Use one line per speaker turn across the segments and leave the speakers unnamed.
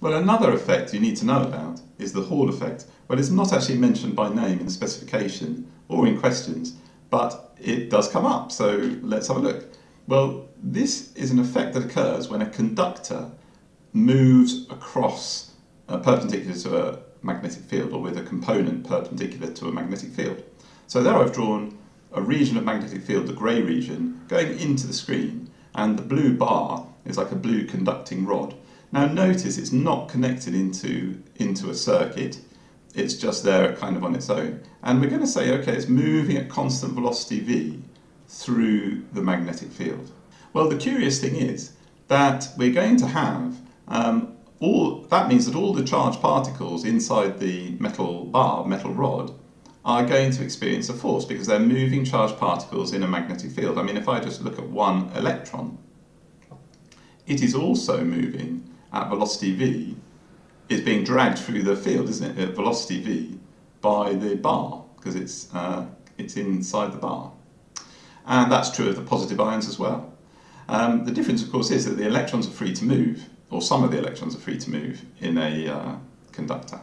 Well, another effect you need to know about is the Hall effect. Well, it's not actually mentioned by name in the specification or in questions, but it does come up, so let's have a look. Well, this is an effect that occurs when a conductor moves across uh, perpendicular to a magnetic field or with a component perpendicular to a magnetic field. So there I've drawn a region of magnetic field, the grey region, going into the screen and the blue bar is like a blue conducting rod. Now notice it's not connected into, into a circuit, it's just there kind of on its own. And we're going to say, okay, it's moving at constant velocity v through the magnetic field. Well, the curious thing is that we're going to have um, all, that means that all the charged particles inside the metal bar, metal rod, are going to experience a force because they're moving charged particles in a magnetic field. I mean, if I just look at one electron, it is also moving at velocity v, it's being dragged through the field, isn't it, at velocity v, by the bar, because it's, uh, it's inside the bar. And that's true of the positive ions as well. Um, the difference, of course, is that the electrons are free to move, or some of the electrons are free to move in a uh, conductor.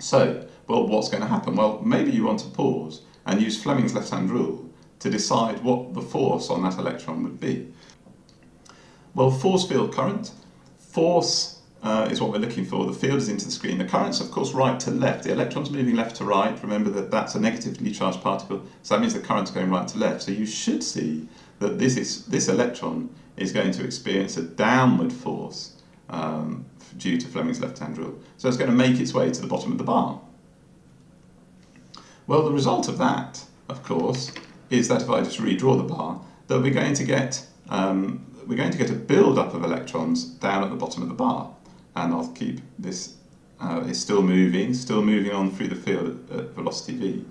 So, well, what's going to happen? Well, maybe you want to pause and use Fleming's left-hand rule to decide what the force on that electron would be. Well, force field current. Force uh, is what we're looking for. The field is into the screen. The current's, of course, right to left. The electron's moving left to right. Remember that that's a negatively charged particle, so that means the current's going right to left. So you should see that this, is, this electron is going to experience a downward force um, due to Fleming's left-hand rule. So it's going to make its way to the bottom of the bar. Well, the result of that, of course, is that if I just redraw the bar, that we're going to get um, we're going to get a build-up of electrons down at the bottom of the bar. And I'll keep this, uh, it's still moving, still moving on through the field at, at velocity v.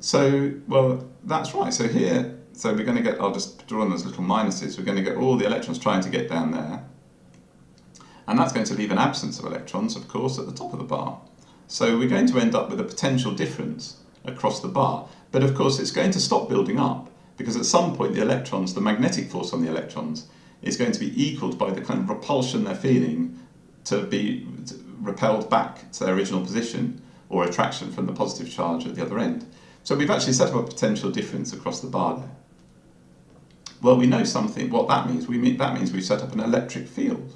So, well, that's right. So here, so we're going to get, I'll just draw on those little minuses, we're going to get all the electrons trying to get down there. And that's going to leave an absence of electrons, of course, at the top of the bar. So we're going to end up with a potential difference across the bar. But of course, it's going to stop building up because at some point the electrons, the magnetic force on the electrons, is going to be equaled by the kind of repulsion they're feeling to be repelled back to their original position or attraction from the positive charge at the other end. So we've actually set up a potential difference across the bar there. Well, we know something, what that means. We mean, that means we've set up an electric field.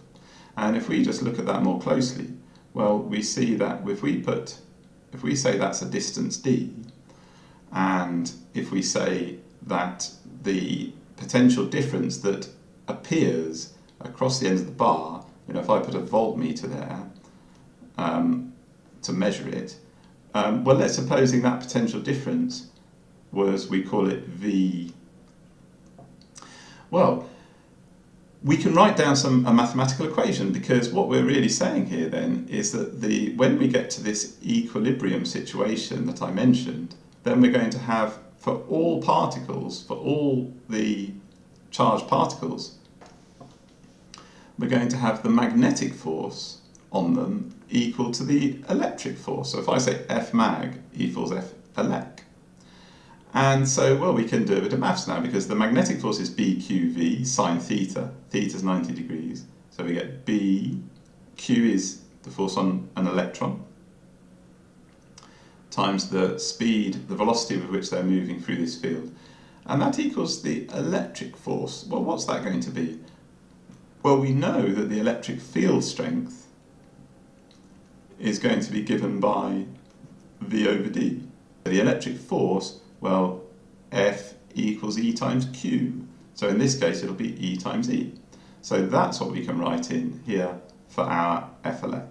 And if we just look at that more closely, well, we see that if we put, if we say that's a distance d, and if we say that the potential difference that appears across the ends of the bar, you know, if I put a voltmeter there um, to measure it, um, well, let's supposing that potential difference was, we call it V. Well, we can write down some a mathematical equation because what we're really saying here then is that the when we get to this equilibrium situation that I mentioned, then we're going to have for all particles, for all the charged particles, we're going to have the magnetic force on them equal to the electric force. So if I say F mag equals F elec. And so, well, we can do a bit of maths now because the magnetic force is BQV sine theta. Theta is 90 degrees. So we get B, Q is the force on an electron, times the speed, the velocity with which they're moving through this field. And that equals the electric force. Well, what's that going to be? Well, we know that the electric field strength is going to be given by V over D. The electric force, well, F equals E times Q. So in this case, it'll be E times E. So that's what we can write in here for our F elec.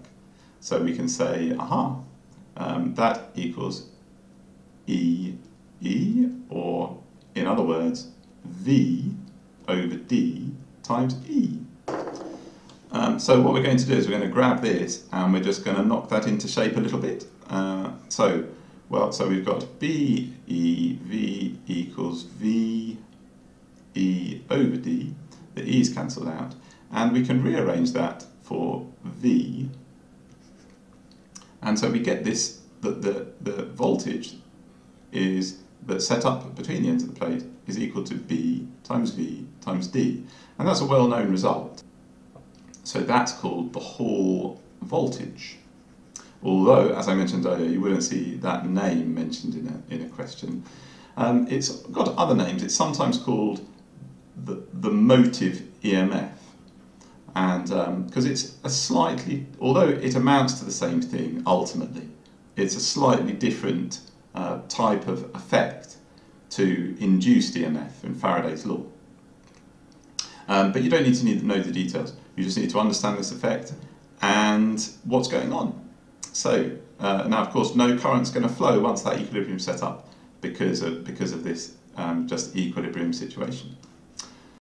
So we can say, aha, um, that equals E E, or in other words, V over D times E. Um, so what we're going to do is we're going to grab this and we're just going to knock that into shape a little bit. Uh, so, well, so we've got B E V equals V E over D. The E is cancelled out. And we can rearrange that for V. And so we get this, that the, the voltage is that's set up between the ends of the plate is equal to B times V times D. And that's a well-known result. so that's called the Hall voltage. Although, as I mentioned earlier, you wouldn't see that name mentioned in a, in a question. Um, it's got other names. It's sometimes called the, the motive EMF. And because um, it's a slightly, although it amounts to the same thing ultimately, it's a slightly different uh, type of effect to induce EMF in Faraday's law. Um, but you don't need to need, know the details. You just need to understand this effect and what's going on. So uh, now, of course, no current's going to flow once that equilibrium set up because of, because of this um, just equilibrium situation.